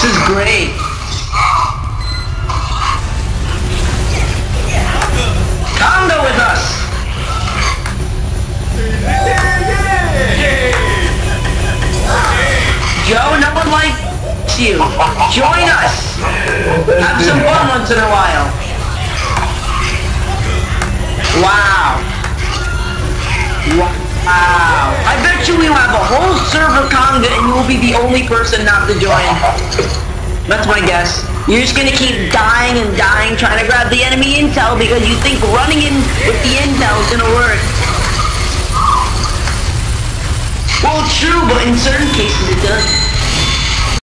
This is great. With us. Joe, no one likes you. Join us. Have some fun once in a while. Wow. Wow. Will be the only person not to join. That's my guess. You're just gonna keep dying and dying trying to grab the enemy intel because you think running in with the intel is gonna work. Well, true, but in certain cases it does.